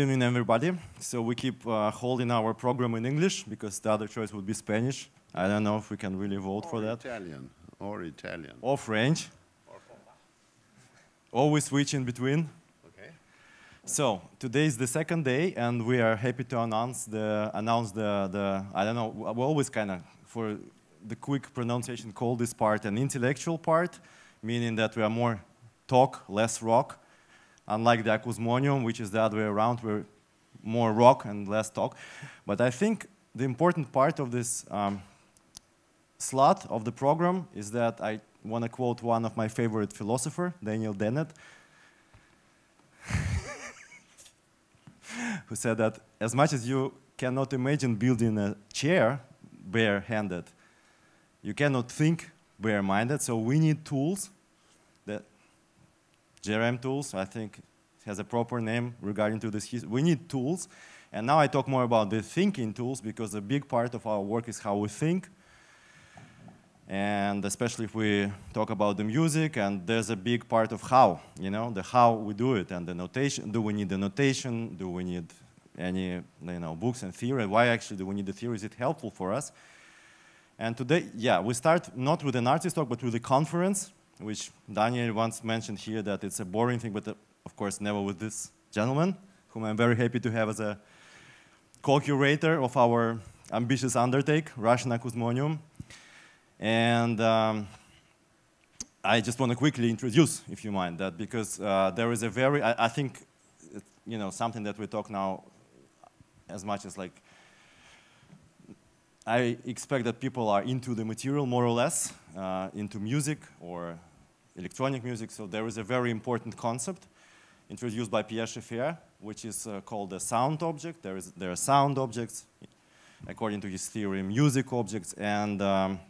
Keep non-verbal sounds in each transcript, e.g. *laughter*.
evening, everybody. So we keep uh, holding our program in English because the other choice would be Spanish. I don't know if we can really vote for Or that. Italian, or Italian. Or French. Or we switch in between. Okay. So today is the second day, and we are happy to announce the announce the the I don't know. We always kind of for the quick pronunciation call this part an intellectual part, meaning that we are more talk, less rock. Unlike the Acousmonium, which is the other way around, we're more rock and less talk. But I think the important part of this um, slot of the program is that I want to quote one of my favorite philosopher, Daniel Dennett, *laughs* who said that as much as you cannot imagine building a chair bare-handed, you cannot think bare-minded. So we need tools GRM tools, I think has a proper name regarding to this. We need tools. And now I talk more about the thinking tools because a big part of our work is how we think. And especially if we talk about the music, and there's a big part of how, you know, the how we do it and the notation. Do we need the notation? Do we need any, you know, books and theory? Why actually do we need the theory? Is it helpful for us? And today, yeah, we start not with an artist talk, but with a conference, which Daniel once mentioned here that it's a boring thing, but uh, of course never with this gentleman, whom I'm very happy to have as a co-curator of our ambitious undertake, Russian Acousmonium. And um, I just want to quickly introduce, if you mind, that because uh, there is a very, I, I think, you know, something that we talk now as much as like I expect that people are into the material more or less, uh, into music or electronic music. So there is a very important concept introduced by Pierre Schaeffer, which is uh, called a sound object. There, is, there are sound objects, according to his theory, music objects. And um,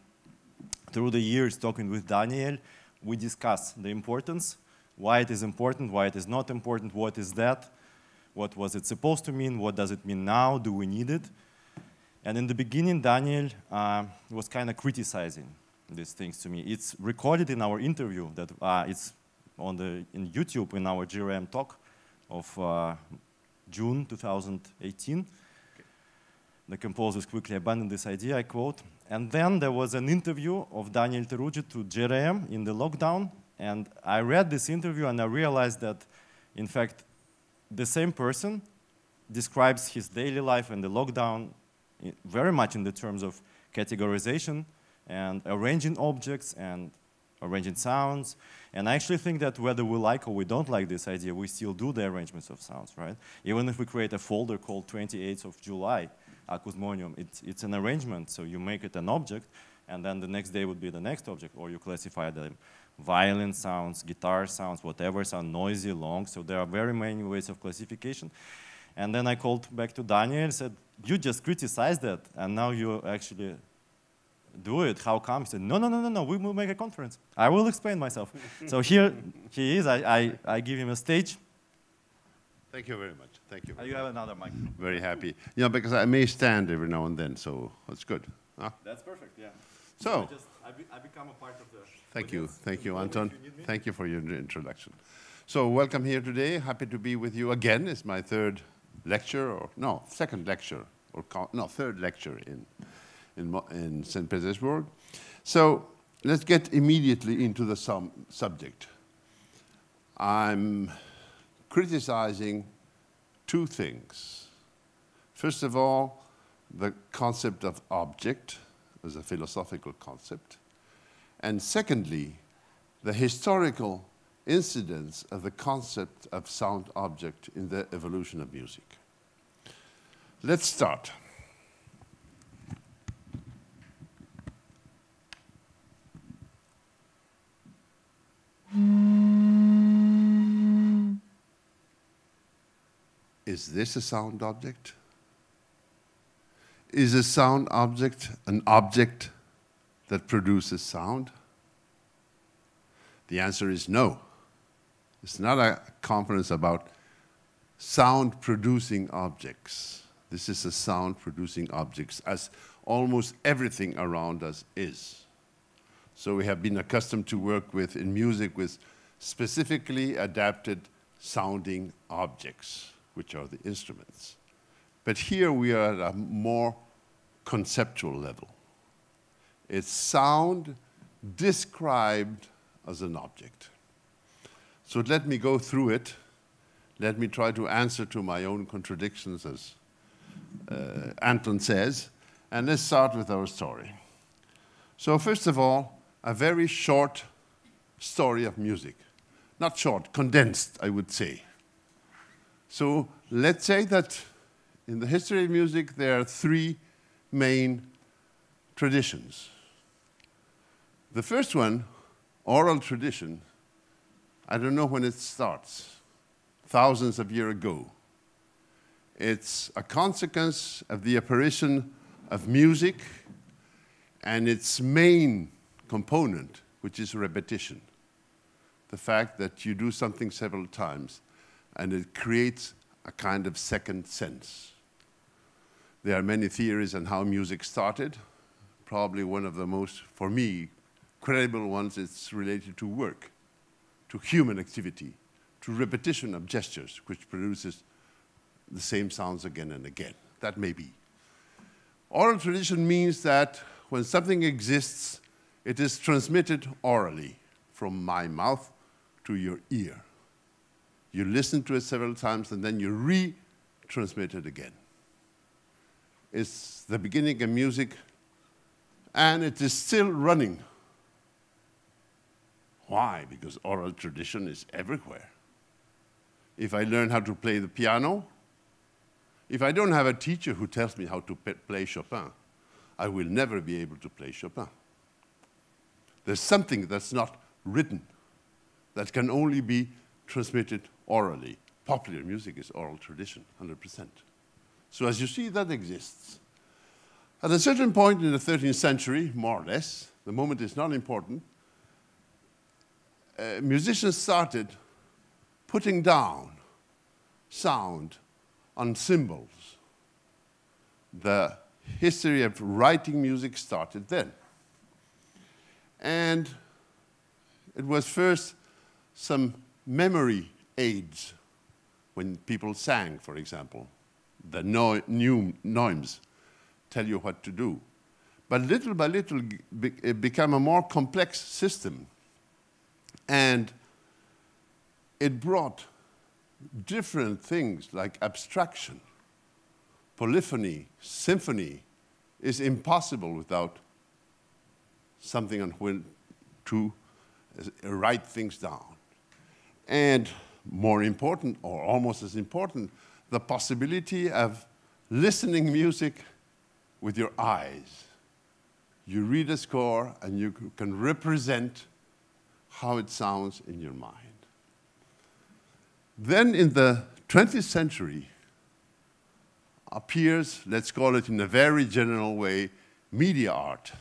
through the years, talking with Daniel, we discuss the importance, why it is important, why it is not important, what is that, what was it supposed to mean, what does it mean now, do we need it? And in the beginning, Daniel uh, was kind of criticizing these things to me. It's recorded in our interview that uh, it's on the in YouTube in our GRM talk of uh, June 2018. The composers quickly abandoned this idea, I quote. And then there was an interview of Daniel Teruggi to GRM in the lockdown. And I read this interview and I realized that, in fact, the same person describes his daily life and the lockdown very much in the terms of categorization and arranging objects and arranging sounds. And I actually think that whether we like or we don't like this idea, we still do the arrangements of sounds, right? Even if we create a folder called 28th of July, Acousmonium, it's, it's an arrangement. So you make it an object, and then the next day would be the next object, or you classify them violin sounds, guitar sounds, whatever sound, noisy, long. So there are very many ways of classification. And then I called back to Daniel and said, you just criticized that, and now you're actually do it. How come? He said, no, no, no, no, no, we will make a conference. I will explain myself. *laughs* so here he is. I, I, I give him a stage. Thank you very much. Thank you. You have another mic. Very happy. You know, because I may stand every now and then, so that's good. Huh? That's perfect, yeah. So, I, just, I, be, I become a part of the thank you. Thank you, Anton. you. Thank you for your introduction. So welcome here today. Happy to be with you again. It's my third lecture, or no, second lecture, or no, third lecture in, in, in St. Petersburg. So let's get immediately into the subject. I'm criticizing two things. First of all, the concept of object as a philosophical concept. And secondly, the historical incidence of the concept of sound object in the evolution of music. Let's start. Is this a sound object? Is a sound object an object that produces sound? The answer is no. It's not a conference about sound producing objects. This is a sound producing objects, as almost everything around us is. So we have been accustomed to work with, in music, with specifically adapted sounding objects which are the instruments. But here we are at a more conceptual level. It's sound described as an object. So let me go through it. Let me try to answer to my own contradictions, as uh, Anton says. And let's start with our story. So, first of all, a very short story of music. Not short, condensed, I would say. So let's say that in the history of music, there are three main traditions. The first one, oral tradition, I don't know when it starts, thousands of years ago. It's a consequence of the apparition of music and its main component, which is repetition. The fact that you do something several times and it creates a kind of second sense. There are many theories on how music started. Probably one of the most, for me, credible ones is related to work, to human activity, to repetition of gestures, which produces the same sounds again and again. That may be. Oral tradition means that when something exists, it is transmitted orally from my mouth to your ear. You listen to it several times and then you retransmit it again. It's the beginning of music and it is still running. Why? Because oral tradition is everywhere. If I learn how to play the piano, if I don't have a teacher who tells me how to play Chopin, I will never be able to play Chopin. There's something that's not written that can only be transmitted orally. Popular music is oral tradition, 100%. So as you see, that exists. At a certain point in the 13th century, more or less, the moment is not important, uh, musicians started putting down sound on symbols. The history of writing music started then. And it was first some memory aids when people sang, for example. The no, new neumes tell you what to do. But little by little, it became a more complex system. And it brought different things like abstraction, polyphony, symphony is impossible without something on when to uh, write things down. And more important, or almost as important, the possibility of listening music with your eyes. You read a score and you can represent how it sounds in your mind. Then in the 20th century appears, let's call it in a very general way, media art.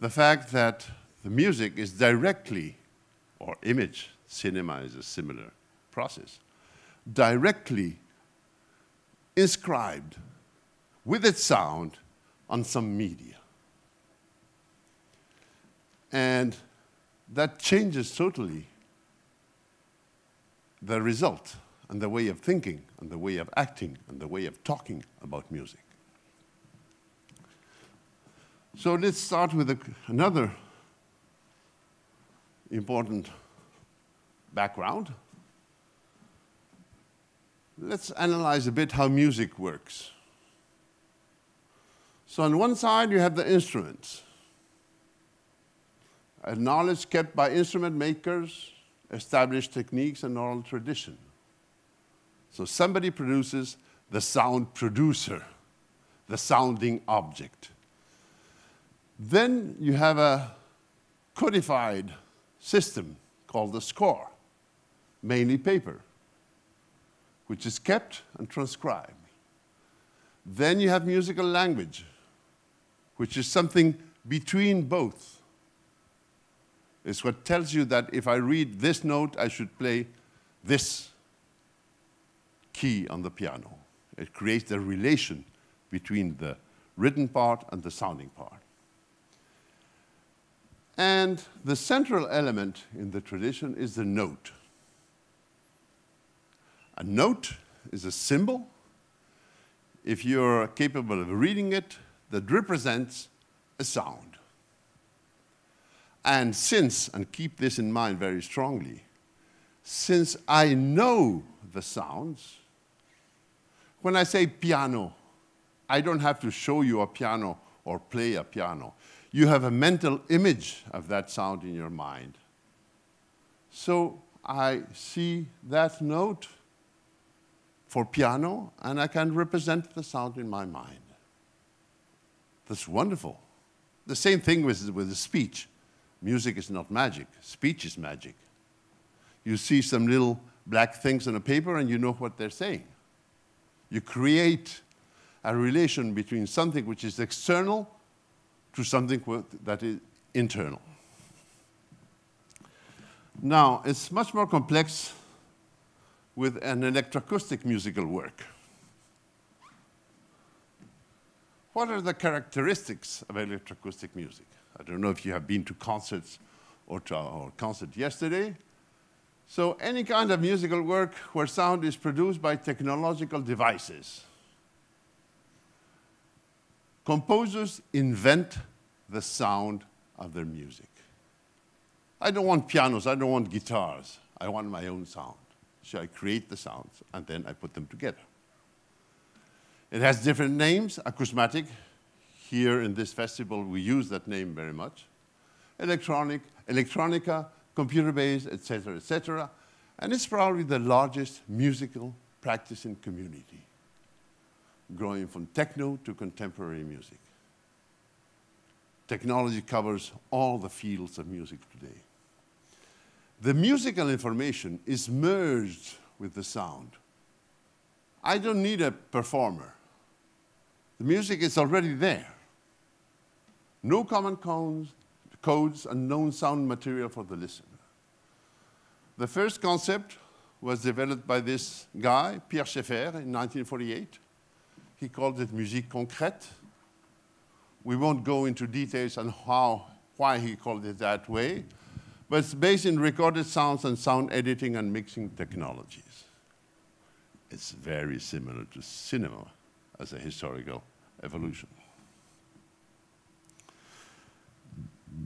The fact that the music is directly, or image, cinema is a similar process, directly inscribed with its sound on some media. And that changes totally the result and the way of thinking and the way of acting and the way of talking about music. So let's start with a, another important background. Let's analyze a bit how music works. So on one side, you have the instruments, a knowledge kept by instrument makers, established techniques and oral tradition. So somebody produces the sound producer, the sounding object. Then you have a codified system called the score, mainly paper, which is kept and transcribed. Then you have musical language, which is something between both. It's what tells you that if I read this note, I should play this key on the piano. It creates the relation between the written part and the sounding part. And the central element in the tradition is the note. A note is a symbol, if you're capable of reading it, that represents a sound. And since, and keep this in mind very strongly, since I know the sounds, when I say piano, I don't have to show you a piano or play a piano you have a mental image of that sound in your mind. So I see that note for piano, and I can represent the sound in my mind. That's wonderful. The same thing with, with the speech. Music is not magic, speech is magic. You see some little black things on a paper and you know what they're saying. You create a relation between something which is external to something that is internal. Now, it's much more complex with an electroacoustic musical work. What are the characteristics of electroacoustic music? I don't know if you have been to concerts or to our concert yesterday. So any kind of musical work where sound is produced by technological devices Composers invent the sound of their music. I don't want pianos, I don't want guitars. I want my own sound. So I create the sounds and then I put them together. It has different names, acousmatic. Here in this festival, we use that name very much. Electronic, electronica, computer-based, etc., etc. And it's probably the largest musical practicing community growing from techno to contemporary music. Technology covers all the fields of music today. The musical information is merged with the sound. I don't need a performer. The music is already there. No common codes, codes and known sound material for the listener. The first concept was developed by this guy, Pierre Schaeffer, in 1948. He called it musique concrète. We won't go into details on how, why he called it that way, but it's based in recorded sounds and sound editing and mixing technologies. It's very similar to cinema as a historical evolution.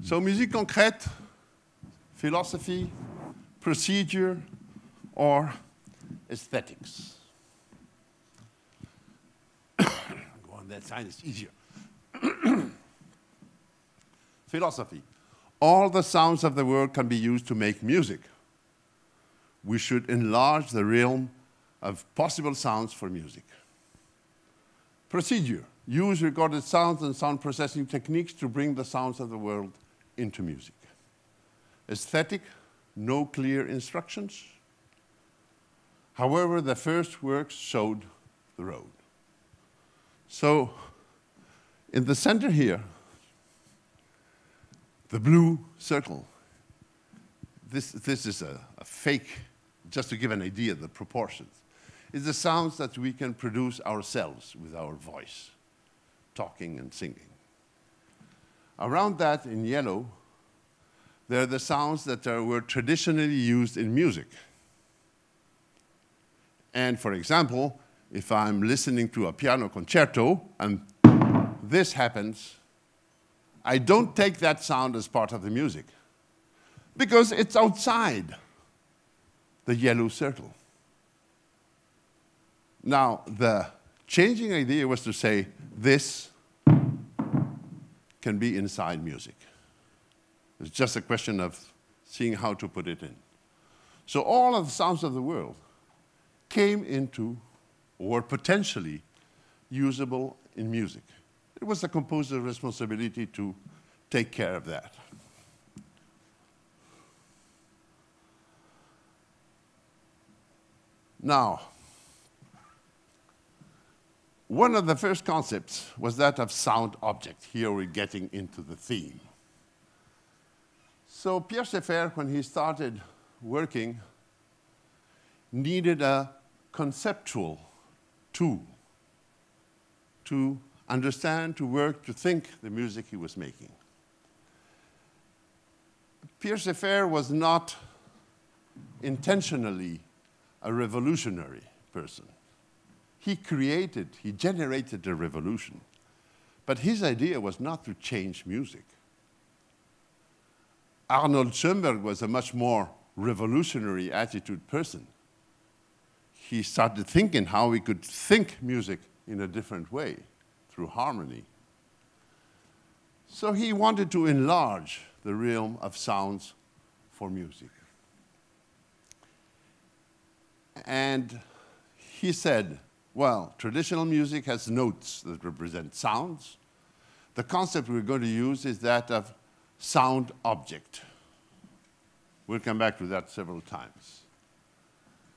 So musique concrète, philosophy, procedure, or aesthetics. *coughs* Go on that side is easier. *coughs* Philosophy. All the sounds of the world can be used to make music. We should enlarge the realm of possible sounds for music. Procedure. Use recorded sounds and sound processing techniques to bring the sounds of the world into music. Aesthetic. No clear instructions. However, the first works showed the road. So in the center here, the blue circle, this, this is a, a fake, just to give an idea of the proportions, is the sounds that we can produce ourselves with our voice, talking and singing. Around that, in yellow, there are the sounds that are, were traditionally used in music. And for example, if I'm listening to a piano concerto and this happens, I don't take that sound as part of the music because it's outside the yellow circle. Now, the changing idea was to say this can be inside music. It's just a question of seeing how to put it in. So all of the sounds of the world came into or potentially usable in music. It was the composer's responsibility to take care of that. Now, one of the first concepts was that of sound object. Here we're getting into the theme. So Pierre Schaeffer, when he started working, needed a conceptual tool to understand, to work, to think the music he was making. Pierre Schaeffer was not intentionally a revolutionary person. He created, he generated a revolution. But his idea was not to change music. Arnold Schoenberg was a much more revolutionary attitude person. He started thinking how we could think music in a different way through harmony. So he wanted to enlarge the realm of sounds for music. And he said, well, traditional music has notes that represent sounds. The concept we're going to use is that of sound object. We'll come back to that several times.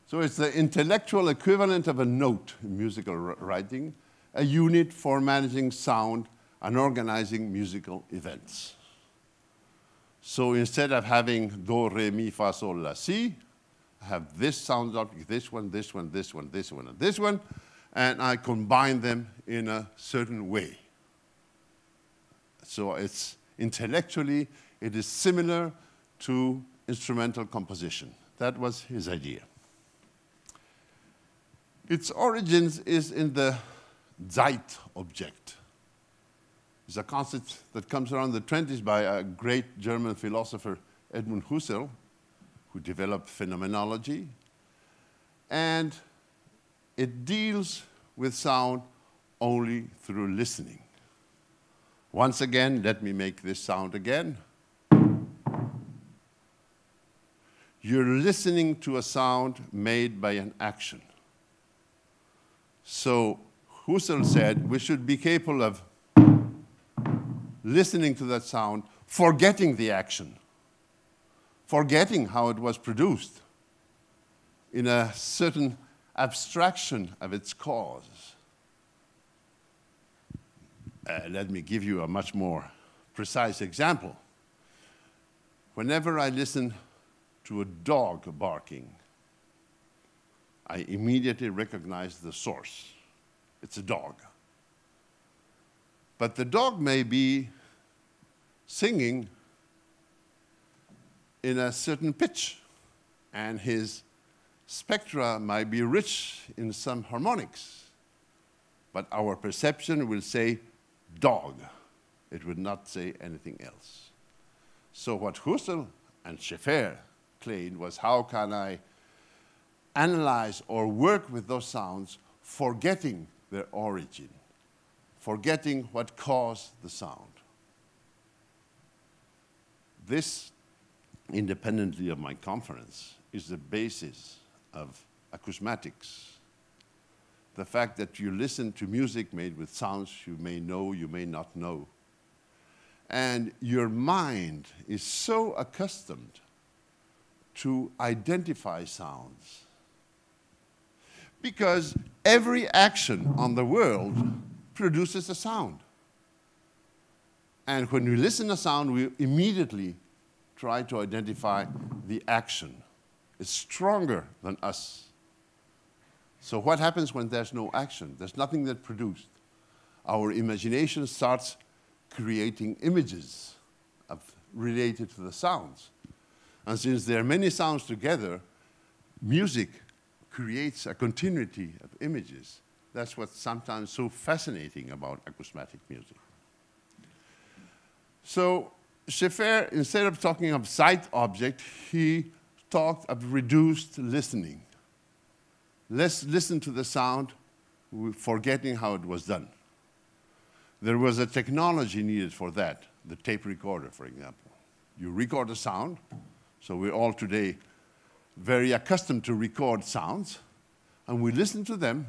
So it's the intellectual equivalent of a note in musical writing, a unit for managing sound and organizing musical events. So instead of having do, re, mi, fa, sol, la, si, I have this sound object, this one, this one, this one, this one, and this one, and I combine them in a certain way. So it's intellectually, it is similar to instrumental composition. That was his idea. Its origins is in the Zeit object. It's a concept that comes around the 20s by a great German philosopher, Edmund Husserl, who developed phenomenology. And it deals with sound only through listening. Once again, let me make this sound again. You're listening to a sound made by an action. So Husserl said we should be capable of listening to that sound, forgetting the action, forgetting how it was produced in a certain abstraction of its cause. Uh, let me give you a much more precise example. Whenever I listen to a dog barking, I immediately recognize the source. It's a dog. But the dog may be singing in a certain pitch, and his spectra might be rich in some harmonics, but our perception will say dog. It would not say anything else. So what Husserl and Schaeffer claimed was how can I analyze or work with those sounds forgetting their origin, forgetting what caused the sound. This, independently of my conference, is the basis of acousmatics. The fact that you listen to music made with sounds you may know, you may not know. And your mind is so accustomed to identify sounds. Because every action on the world produces a sound. And when we listen to sound, we immediately try to identify the action It's stronger than us. So what happens when there's no action? There's nothing that produced. Our imagination starts creating images of, related to the sounds. And since there are many sounds together, music creates a continuity of images. That's what's sometimes so fascinating about acousmatic music. So Schaeffer, instead of talking of Zeit object, he talked of reduced listening. Let's listen to the sound, forgetting how it was done. There was a technology needed for that, the tape recorder, for example. You record a sound, so we're all today very accustomed to record sounds, and we listen to them,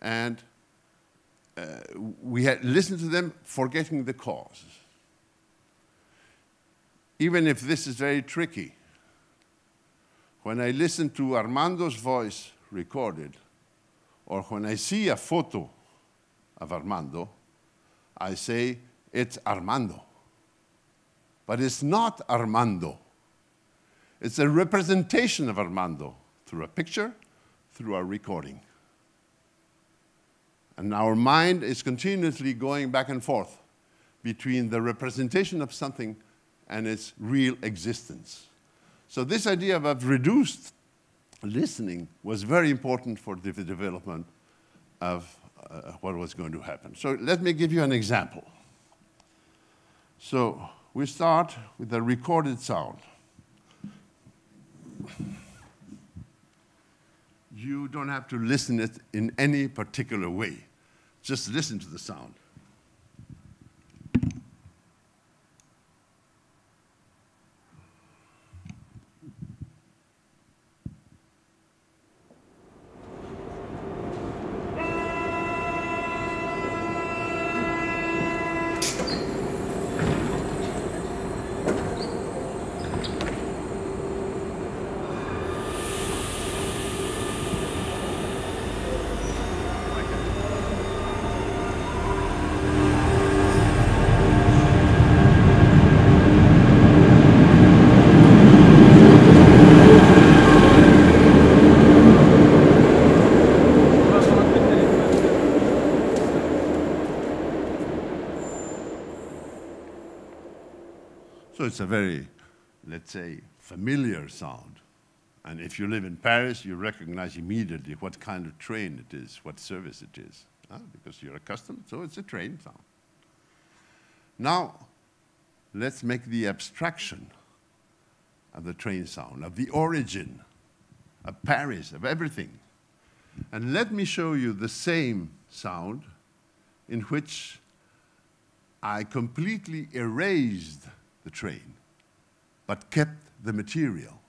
and uh, we had listened to them forgetting the cause. Even if this is very tricky, when I listen to Armando's voice recorded, or when I see a photo of Armando, I say, it's Armando. But it's not Armando. It's a representation of Armando through a picture, through a recording. And our mind is continuously going back and forth between the representation of something and its real existence. So this idea of reduced listening was very important for the development of uh, what was going to happen. So let me give you an example. So we start with a recorded sound. You don't have to listen it in any particular way. Just listen to the sound. It's a very, let's say, familiar sound. And if you live in Paris, you recognize immediately what kind of train it is, what service it is, huh? because you're accustomed, so it's a train sound. Now, let's make the abstraction of the train sound, of the origin of Paris, of everything. And let me show you the same sound in which I completely erased the train, but kept the material.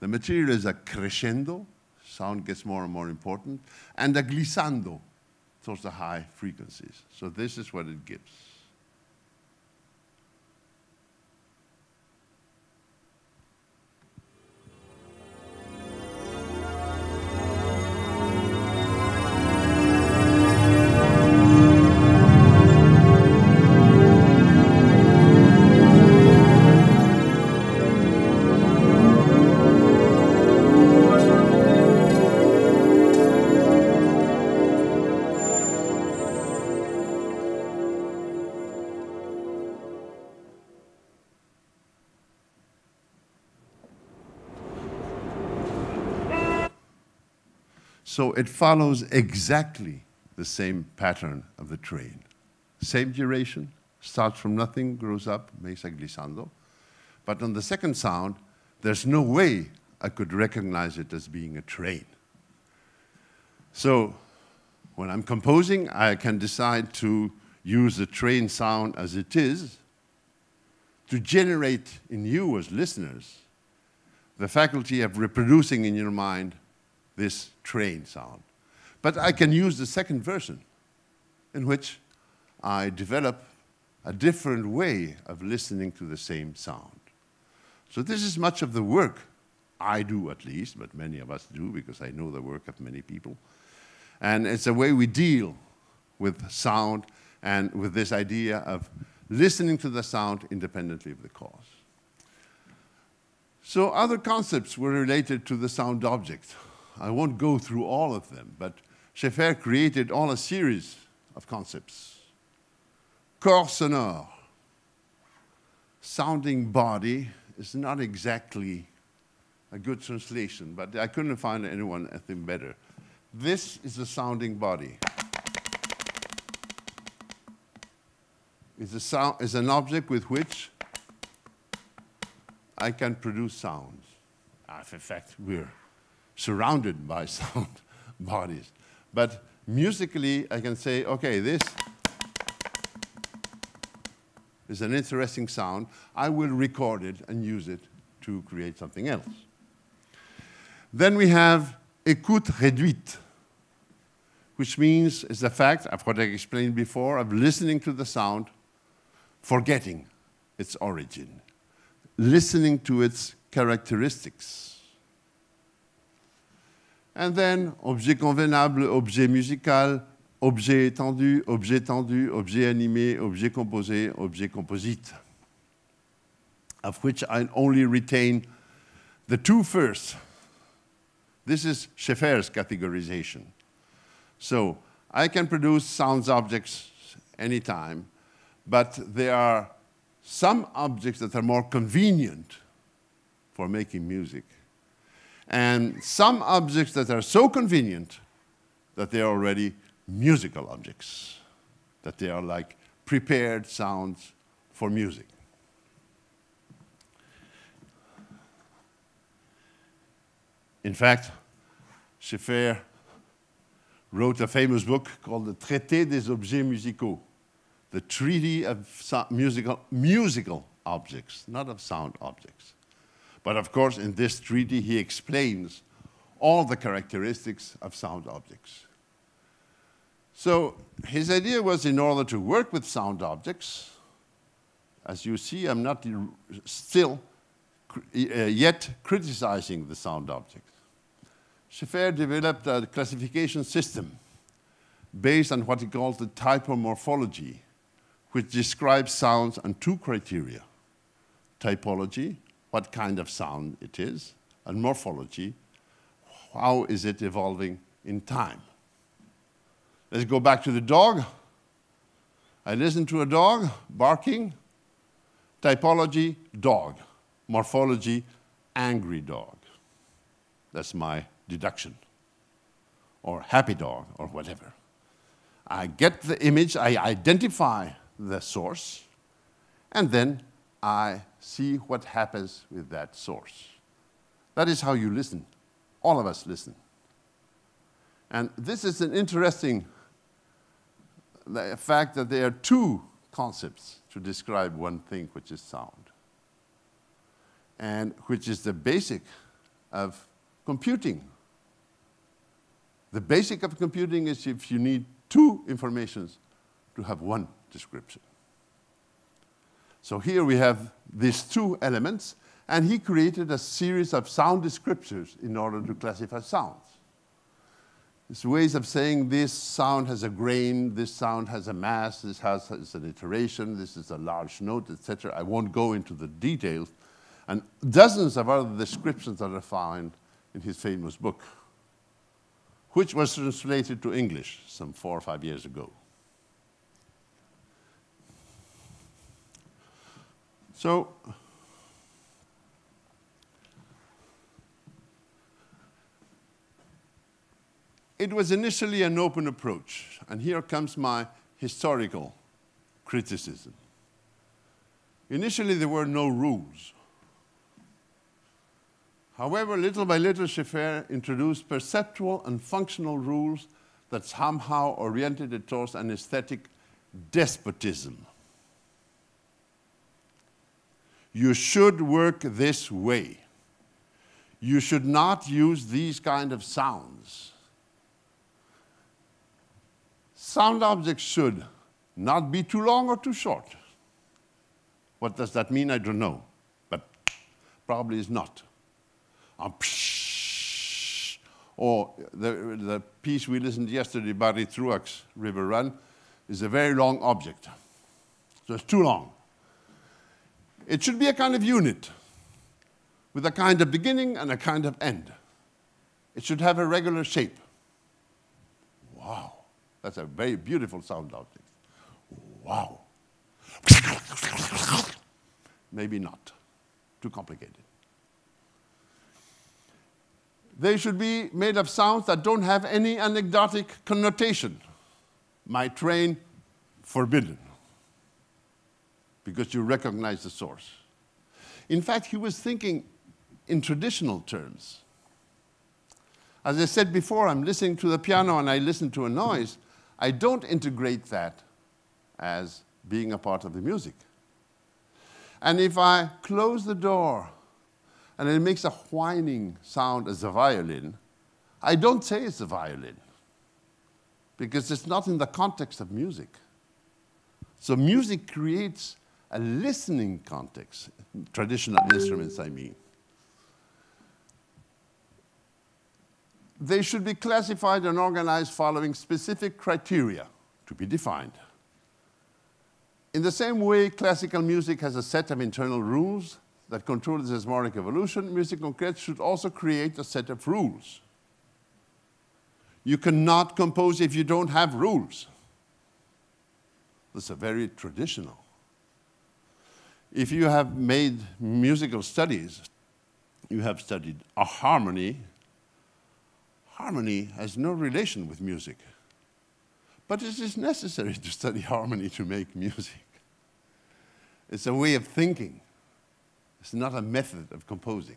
The material is a crescendo, sound gets more and more important, and a glissando towards the high frequencies. So this is what it gives. So it follows exactly the same pattern of the train. Same duration, starts from nothing, grows up, makes a glissando. But on the second sound, there's no way I could recognize it as being a train. So when I'm composing, I can decide to use the train sound as it is to generate in you as listeners the faculty of reproducing in your mind this train sound. But I can use the second version in which I develop a different way of listening to the same sound. So this is much of the work I do at least, but many of us do because I know the work of many people. And it's a way we deal with sound and with this idea of listening to the sound independently of the cause. So other concepts were related to the sound object. I won't go through all of them, but Schaeffer created all a series of concepts. Corps sonore, sounding body, is not exactly a good translation, but I couldn't find anyone anything better. This is a sounding body. It's, a sound, it's an object with which I can produce sounds. Ah, in fact, we're surrounded by *laughs* sound bodies. But musically, I can say, okay, this is an interesting sound. I will record it and use it to create something else. Then we have écoute réduite, which means is the fact, of what I explained before, of listening to the sound, forgetting its origin, listening to its characteristics. And then objet convenable, objet musical, objet étendu, objet tendu, objet animé, objet composé, objet composite, of which I only retain the two first. This is Schaeffer's categorization. So I can produce sounds objects anytime, but there are some objects that are more convenient for making music, and some objects that are so convenient that they are already musical objects, that they are like prepared sounds for music. In fact, Schaeffer wrote a famous book called the Traité des objets musicaux, the treaty of musical, musical objects, not of sound objects. But of course, in this treaty, he explains all the characteristics of sound objects. So his idea was in order to work with sound objects, as you see, I'm not still uh, yet criticizing the sound objects. Schaeffer developed a classification system based on what he calls the typomorphology, which describes sounds on two criteria. Typology, what kind of sound it is, and morphology, how is it evolving in time. Let's go back to the dog. I listen to a dog barking. Typology, dog. Morphology, angry dog. That's my deduction. Or happy dog, or whatever. I get the image, I identify the source, and then I see what happens with that source. That is how you listen. All of us listen. And this is an interesting fact that there are two concepts to describe one thing, which is sound, and which is the basic of computing. The basic of computing is if you need two informations to have one description. So here we have these two elements, and he created a series of sound descriptors in order to classify sounds. It's ways of saying this sound has a grain, this sound has a mass, this has, an iteration, this is a large note, etc. I won't go into the details. And dozens of other descriptions that are found in his famous book, which was translated to English some four or five years ago. So, it was initially an open approach, and here comes my historical criticism. Initially, there were no rules. However, little by little, Schaeffer introduced perceptual and functional rules that somehow oriented it towards an aesthetic despotism. You should work this way. You should not use these kind of sounds. Sound objects should not be too long or too short. What does that mean? I don't know, but probably is not. Um, or the, the piece we listened yesterday, Barry Truax, Riverrun, is a very long object. So it's too long. It should be a kind of unit with a kind of beginning and a kind of end. It should have a regular shape. Wow. That's a very beautiful sound object. Wow. Maybe not. Too complicated. They should be made of sounds that don't have any anecdotic connotation. My train, forbidden, because you recognize the source. In fact, he was thinking in traditional terms. As I said before, I'm listening to the piano and I listen to a noise. I don't integrate that as being a part of the music. And if I close the door and it makes a whining sound as a violin, I don't say it's a violin because it's not in the context of music. So music creates a listening context, traditional instruments, I mean. They should be classified and organized following specific criteria to be defined. In the same way classical music has a set of internal rules that control its harmonic evolution, music concrete should also create a set of rules. You cannot compose if you don't have rules. That's a very traditional. If you have made musical studies, you have studied a harmony harmony has no relation with music. But it is necessary to study harmony to make music. It's a way of thinking. It's not a method of composing.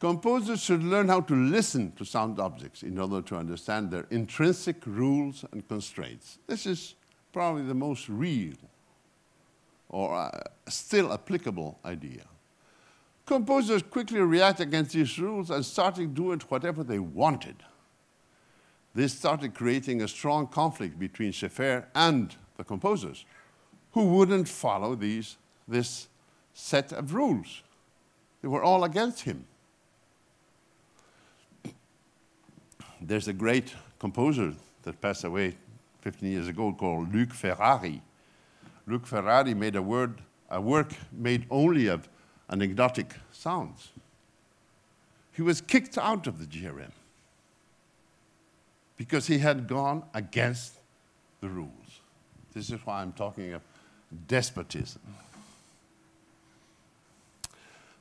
Composers should learn how to listen to sound objects in order to understand their intrinsic rules and constraints. This is probably the most real or still applicable idea. Composers quickly react against these rules and started doing whatever they wanted. This started creating a strong conflict between Schaeffer and the composers, who wouldn't follow these, this set of rules. They were all against him. There's a great composer that passed away 15 years ago called Luc Ferrari. Luc Ferrari made a, word, a work made only of anecdotic sounds. He was kicked out of the GRM because he had gone against the rules. This is why I'm talking of despotism.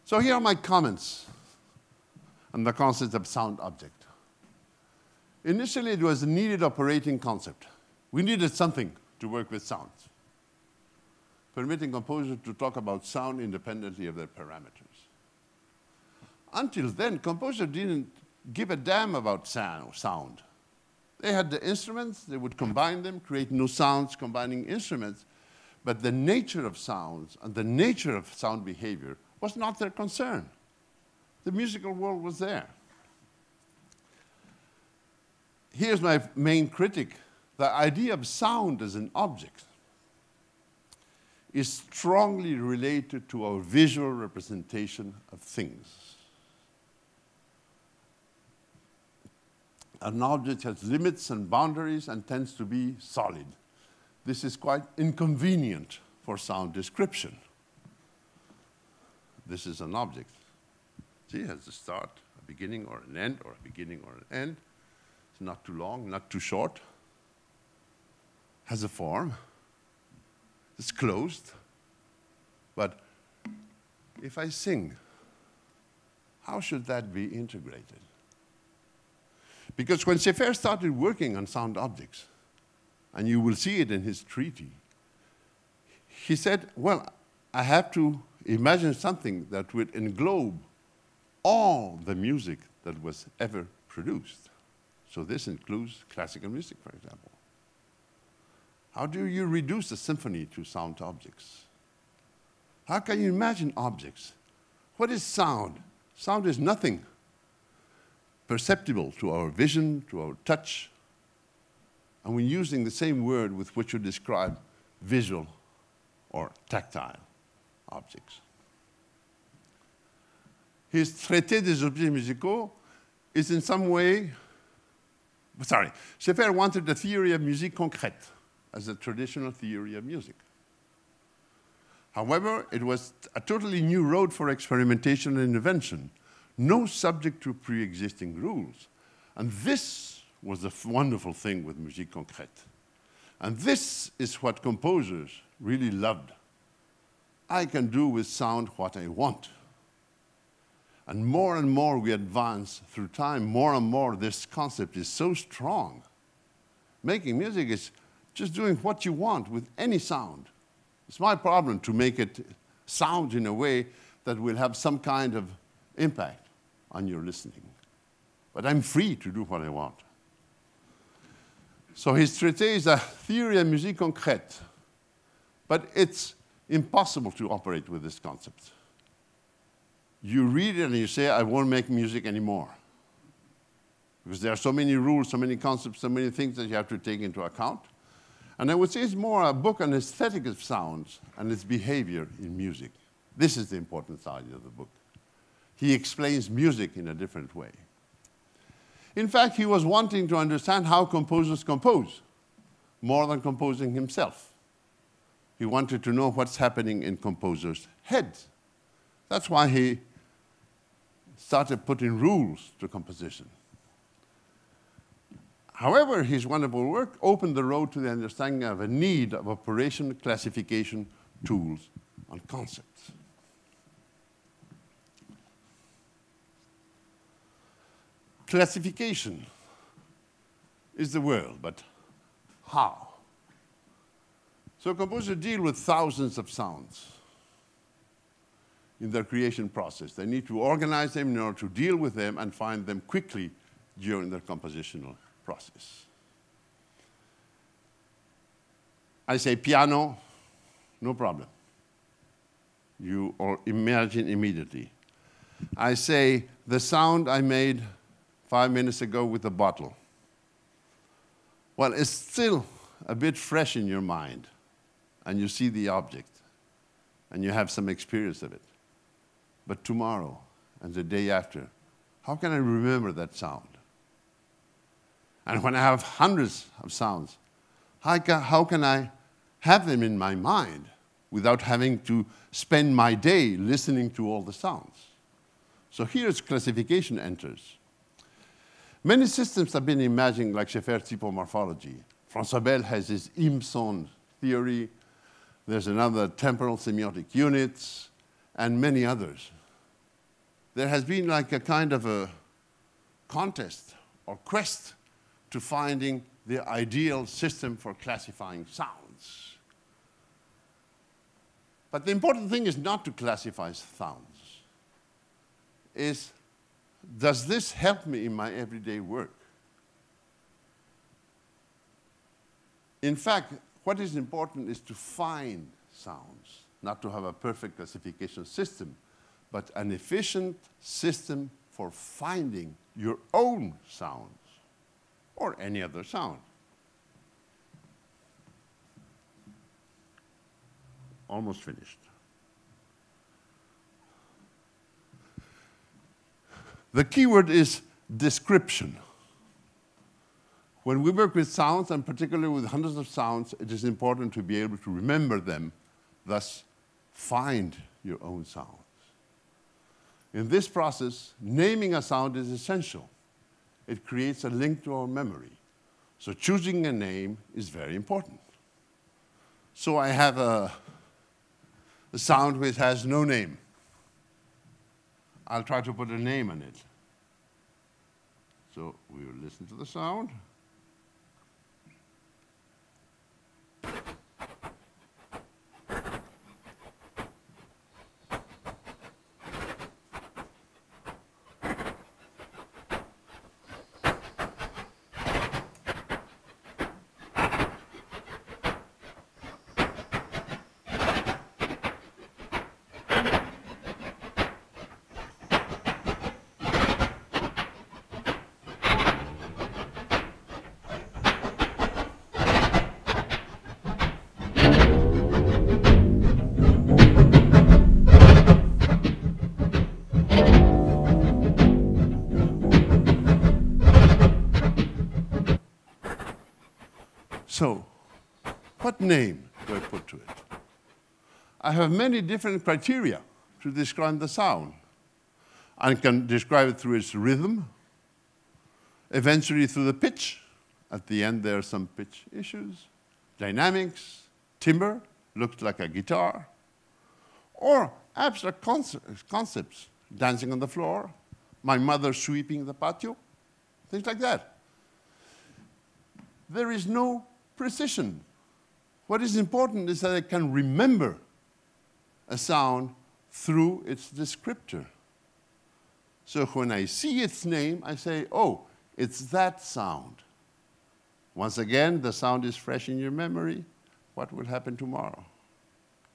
So here are my comments on the concept of sound object. Initially, it was a needed operating concept. We needed something to work with sounds permitting composers to talk about sound independently of their parameters. Until then, composers didn't give a damn about sound. They had the instruments, they would combine them, create new sounds combining instruments, but the nature of sounds and the nature of sound behavior was not their concern. The musical world was there. Here's my main critic. The idea of sound as an object is strongly related to our visual representation of things. An object has limits and boundaries and tends to be solid. This is quite inconvenient for sound description. This is an object. See, it has a start, a beginning or an end, or a beginning or an end. It's not too long, not too short. Has a form. It's closed. But if I sing, how should that be integrated? Because when Schaeffer started working on sound objects, and you will see it in his treaty, he said, well, I have to imagine something that would englobe all the music that was ever produced. So this includes classical music, for example. How do you reduce a symphony to sound objects? How can you imagine objects? What is sound? Sound is nothing perceptible to our vision, to our touch. And we're using the same word with which you describe visual or tactile objects. His Traité des objets musicaux is in some way, sorry, Schaeffer wanted the theory of musique concrète as a traditional theory of music. However, it was a totally new road for experimentation and invention, no subject to pre-existing rules. And this was the wonderful thing with musique concrète. And this is what composers really loved. I can do with sound what I want. And more and more we advance through time, more and more this concept is so strong. Making music is just doing what you want with any sound. It's my problem to make it sound in a way that will have some kind of impact on your listening. But I'm free to do what I want. So his traité is a theory of musique concrète, but it's impossible to operate with this concept. You read it and you say, I won't make music anymore. Because there are so many rules, so many concepts, so many things that you have to take into account. And I would say it's more a book on aesthetic of sounds and its behavior in music. This is the important side of the book. He explains music in a different way. In fact, he was wanting to understand how composers compose, more than composing himself. He wanted to know what's happening in composers' heads. That's why he started putting rules to composition. However, his wonderful work opened the road to the understanding of a need of operation classification tools and concepts. Classification is the world, but how? So composers deal with thousands of sounds in their creation process. They need to organize them in order to deal with them and find them quickly during their compositional process. I say piano, no problem. You or imagine immediately. I say the sound I made five minutes ago with the bottle. Well, it's still a bit fresh in your mind, and you see the object, and you have some experience of it. But tomorrow and the day after, how can I remember that sound? And when I have hundreds of sounds, how can, how can I have them in my mind without having to spend my day listening to all the sounds? So here's classification enters. Many systems have been imagined like Schaeffer's typomorphology. François Bayle has his IMSON theory. There's another temporal semiotic units and many others. There has been like a kind of a contest or quest to finding the ideal system for classifying sounds. But the important thing is not to classify sounds, is does this help me in my everyday work? In fact, what is important is to find sounds, not to have a perfect classification system, but an efficient system for finding your own sounds or any other sound. Almost finished. The keyword is description. When we work with sounds, and particularly with hundreds of sounds, it is important to be able to remember them, thus find your own sounds. In this process, naming a sound is essential it creates a link to our memory. So choosing a name is very important. So I have a, a sound which has no name. I'll try to put a name on it. So we will listen to the sound. Name do I put to it? I have many different criteria to describe the sound. I can describe it through its rhythm, eventually through the pitch. At the end, there are some pitch issues, dynamics, timbre, looks like a guitar, or abstract concepts dancing on the floor, my mother sweeping the patio, things like that. There is no precision. What is important is that I can remember a sound through its descriptor. So when I see its name, I say, oh, it's that sound. Once again, the sound is fresh in your memory. What will happen tomorrow?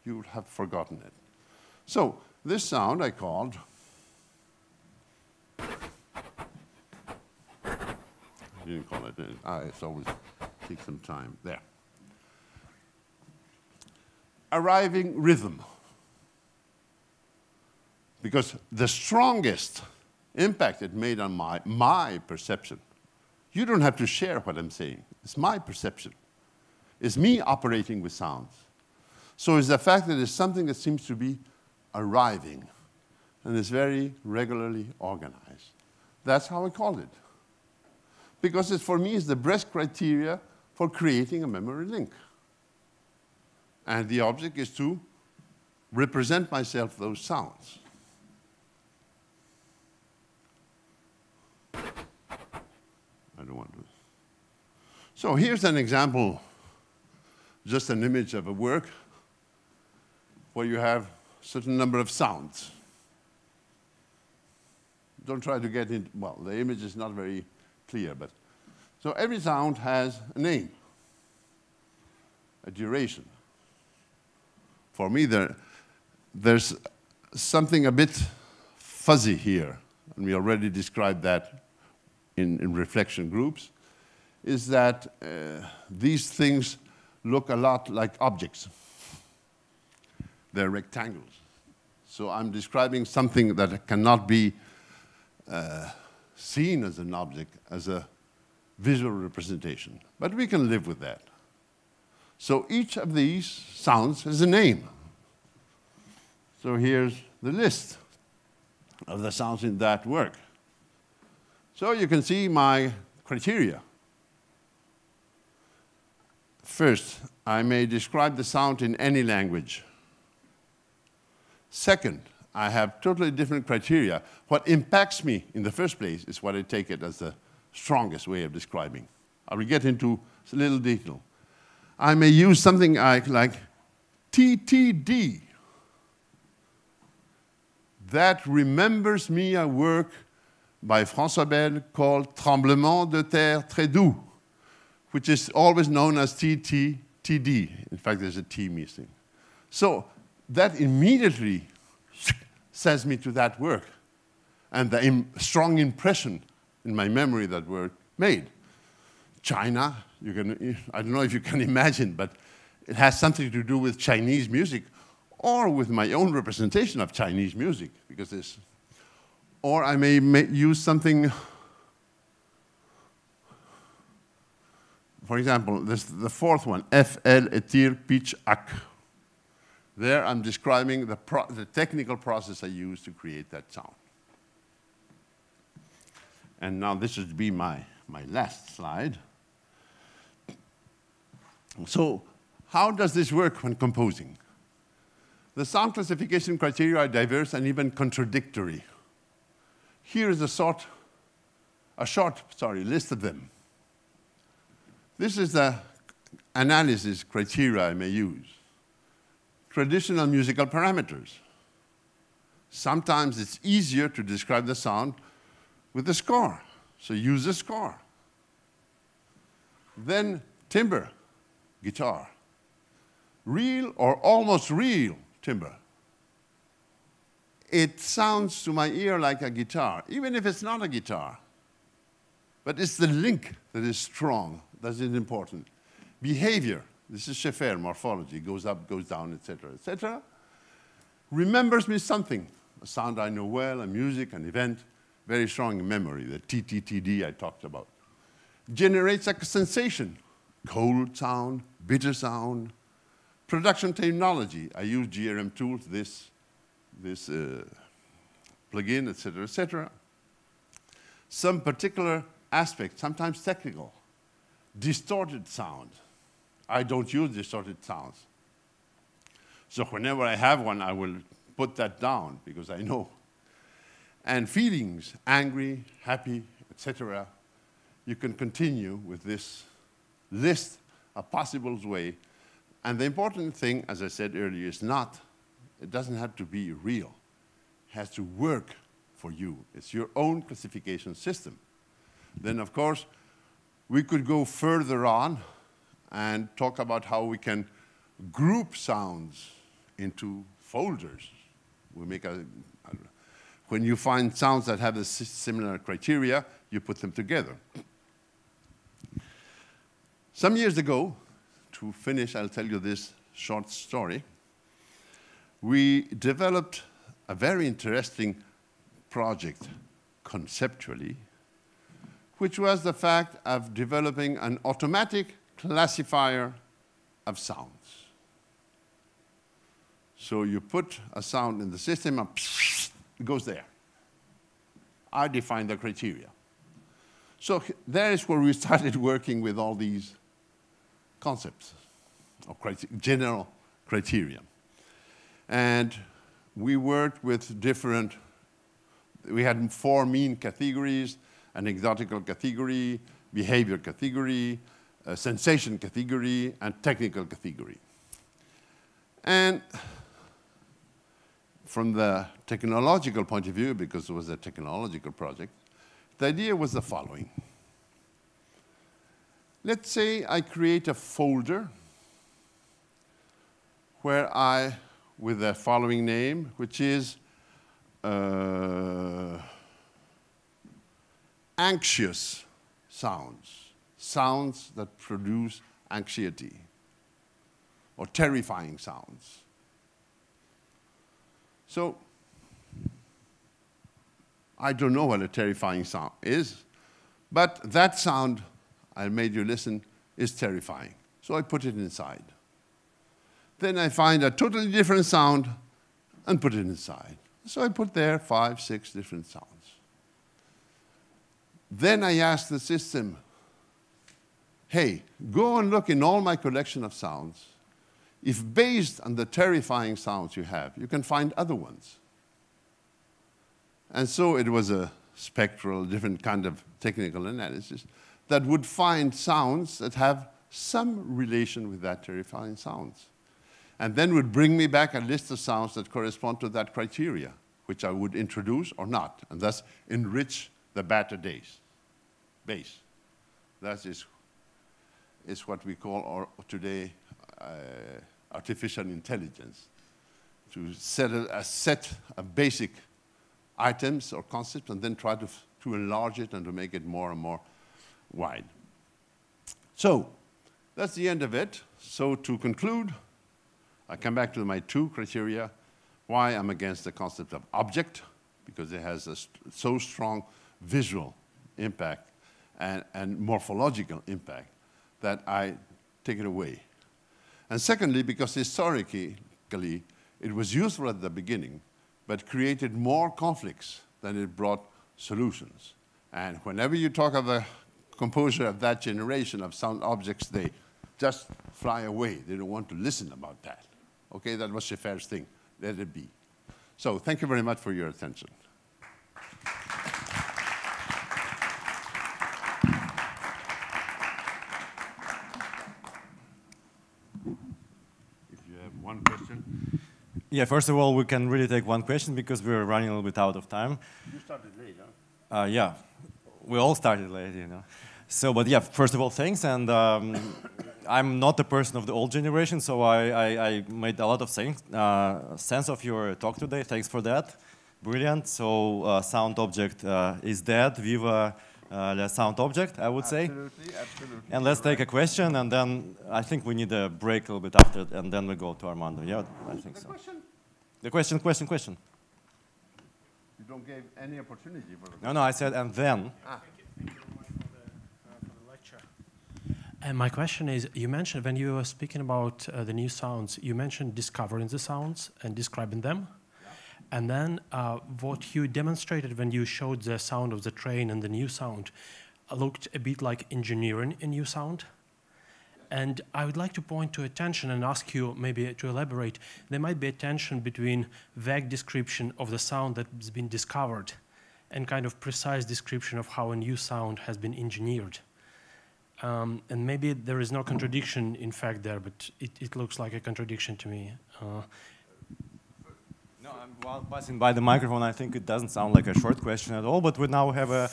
You have forgotten it. So this sound I called I didn't call it. Ah, it's always take some time. There. Arriving rhythm. Because the strongest impact it made on my, my perception, you don't have to share what I'm saying. It's my perception. It's me operating with sounds. So it's the fact that it's something that seems to be arriving and is very regularly organized. That's how I called it. Because it, for me, is the best criteria for creating a memory link. And the object is to represent myself those sounds. I don't want to. So here's an example, just an image of a work where you have a certain number of sounds. Don't try to get into, well, the image is not very clear, but so every sound has a name, a duration. For me, there, there's something a bit fuzzy here, and we already described that in, in reflection groups, is that uh, these things look a lot like objects. They're rectangles. So I'm describing something that cannot be uh, seen as an object, as a visual representation. But we can live with that. So each of these sounds has a name. So here's the list of the sounds in that work. So you can see my criteria. First, I may describe the sound in any language. Second, I have totally different criteria. What impacts me in the first place is what I take it as the strongest way of describing. I will get into a little detail. I may use something like, TTD. That remembers me a work by François Bayle called Tremblement de terre très doux, which is always known as TTTD. In fact, there's a T missing. So that immediately sends me to that work and the Im strong impression in my memory that were made. China, you can, I don't know if you can *laughs* imagine, but it has something to do with Chinese music or with my own representation of Chinese music, because this, or I may, may use something, for example, this, the fourth one, FL etir pitch ak. There I'm describing the, the technical process I use to create that sound. And now this would be my, my last slide. So how does this work when composing? The sound classification criteria are diverse and even contradictory. Here is a short, a short sorry, list of them. This is the analysis criteria I may use traditional musical parameters. Sometimes it's easier to describe the sound with the score, so use the score. Then timbre, guitar. Real or almost real timbre. It sounds to my ear like a guitar, even if it's not a guitar. But it's the link that is strong, that is important. Behavior, this is Schaeffer morphology, goes up, goes down, etc., etc. Remembers me something, a sound I know well, a music, an event, very strong memory, the TTTD I talked about. Generates a sensation, cold sound, bitter sound. Production technology, I use GRM tools, this, this uh, plugin, etc., etc. Some particular aspects, sometimes technical, distorted sound, I don't use distorted sounds. So whenever I have one, I will put that down because I know. and feelings, angry, happy, etc., you can continue with this list of possible way. And the important thing, as I said earlier, is not, it doesn't have to be real. It has to work for you. It's your own classification system. Then, of course, we could go further on and talk about how we can group sounds into folders. We make a, when you find sounds that have a similar criteria, you put them together. Some years ago, to finish, I'll tell you this short story. We developed a very interesting project conceptually, which was the fact of developing an automatic classifier of sounds. So you put a sound in the system and it goes there. I define the criteria. So there is where we *laughs* started working with all these concepts or general criteria. And we worked with different, we had four mean categories, anecdotal category, behavior category, sensation category, and technical category. And from the technological point of view, because it was a technological project, the idea was the following. Let's say I create a folder where I, with the following name, which is uh, anxious sounds, sounds that produce anxiety, or terrifying sounds. So I don't know what a terrifying sound is, but that sound I made you listen is terrifying. So I put it inside. Then I find a totally different sound and put it inside. So I put there five, six different sounds. Then I asked the system, hey, go and look in all my collection of sounds. If based on the terrifying sounds you have, you can find other ones. And so it was a spectral, different kind of technical analysis that would find sounds that have some relation with that terrifying sounds. And then would bring me back a list of sounds that correspond to that criteria, which I would introduce or not, and thus enrich the beta days, base. That is, is what we call our, today uh, artificial intelligence, to set a, a set of basic items or concepts and then try to, to enlarge it and to make it more and more wide. So that's the end of it. So to conclude, I come back to my two criteria, why I'm against the concept of object, because it has a st so strong visual impact and, and morphological impact that I take it away. And secondly, because historically, it was useful at the beginning, but created more conflicts than it brought solutions. And whenever you talk of a composer of that generation of sound objects, they just fly away. They don't want to listen about that. Okay, that was Schaeffer's thing. Let it be. So thank you very much for your attention. If you have one question. Yeah, first of all, we can really take one question because we're running a little bit out of time. You started late, huh? Uh, yeah, we all started late, you know. So, but yeah, first of all, thanks. And um, *coughs* I'm not a person of the old generation, so I, I, I made a lot of sense, uh, sense of your talk today. Thanks for that. Brilliant. So, uh, sound object uh, is dead. Viva uh, the sound object, I would absolutely, say. Absolutely, And let's take a question, and then I think we need a break a little bit after, and then we go to Armando. Yeah, I think the so. Question? The question, question, question. You don't give any opportunity for the No, no, I said, and then. Ah. And my question is, you mentioned when you were speaking about uh, the new sounds, you mentioned discovering the sounds and describing them. And then uh, what you demonstrated when you showed the sound of the train and the new sound looked a bit like engineering a new sound. And I would like to point to a tension and ask you maybe to elaborate. There might be a tension between vague description of the sound that's been discovered and kind of precise description of how a new sound has been engineered. Um, and maybe there is no contradiction, in fact, there, but it, it looks like a contradiction to me. Uh, No, I'm while passing by the microphone, I think it doesn't sound like a short question at all, but we now have a,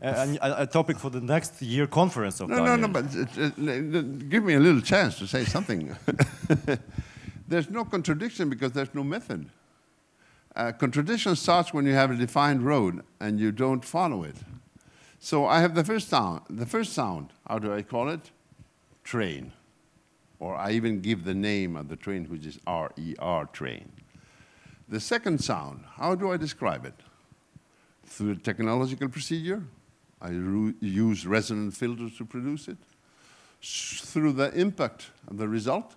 a, a, a topic for the next year conference of No, no, no, but uh, uh, uh, give me a little chance to say something. *laughs* there's no contradiction because there's no method. Uh, contradiction starts when you have a defined road and you don't follow it. So I have the first sound. The first sound, how do I call it? Train. Or I even give the name of the train, which is R-E-R train. The second sound, how do I describe it? Through a technological procedure. I use resonant filters to produce it. Through the impact of the result.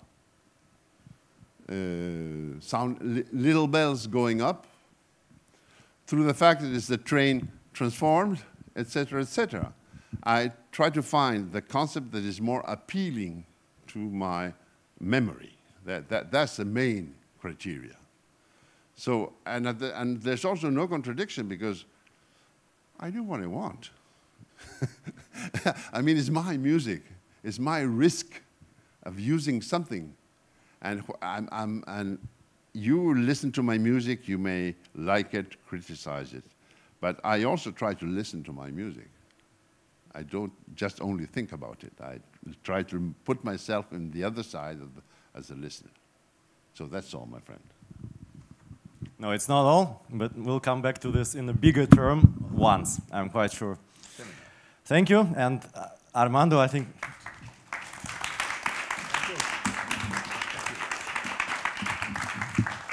Uh, sound li- little bells going up. Through the fact that it's the train transformed, etc., etc. I try to find the concept that is more appealing to my memory. That, that, that's the main criteria. So, and, the, and there's also no contradiction because I do what I want. *laughs* I mean, it's my music. It's my risk of using something. And, I'm, I'm, and you listen to my music, you may like it, criticize it. But I also try to listen to my music. I don't just only think about it. I try to put myself in the other side the, as a listener. So that's all, my friend. No, it's not all, but we'll come back to this in a bigger term once, I'm quite sure. Thank you, and uh, Armando, I think.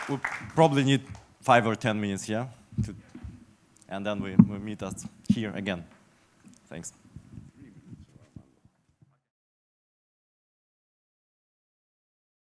We probably need five or ten minutes here, to, and then we, we meet us here again. Thanks.